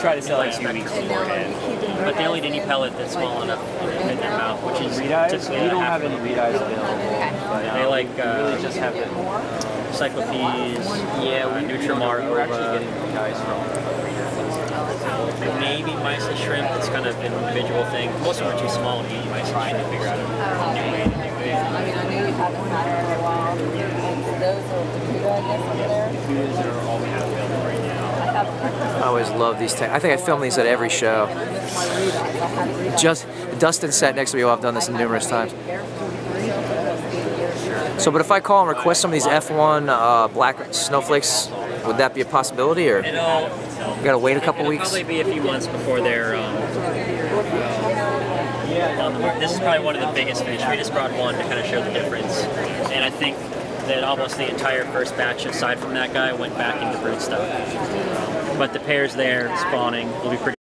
try to sell like it a few weeks beforehand. But they only need any pellet that's small enough to fit in their mouth, which is Reed eyes? We a don't have any reed eyes available. But, They like, uh, really just have the. Cyclop-eeze, Yeah, uh, we, we don't. We were actually getting reed eyes from. maybe mysis shrimp. It's kind of an individual thing. Most of them are too small to eat mysis Trying to shrimp. figure out a new way to do it. I mean, I knew you haven't had it in a while. Those are the Dakota, I guess, over there. Kudas are all we have available right now. I have I always love these. I think I film these at every show. this one read I had read Just Dustin sat next to me. while I've done this numerous times. So, but if I call and request some of these F1 uh, black snowflakes, would that be a possibility, or It'll, we gotta wait a couple it'll weeks? probably be a few months before they're. Um, well, this is probably one of the biggest fish. We just brought one to kind of show the difference, and I think that almost the entire first batch, aside from that guy, went back into broodstock. But the pairs there spawning will be pretty.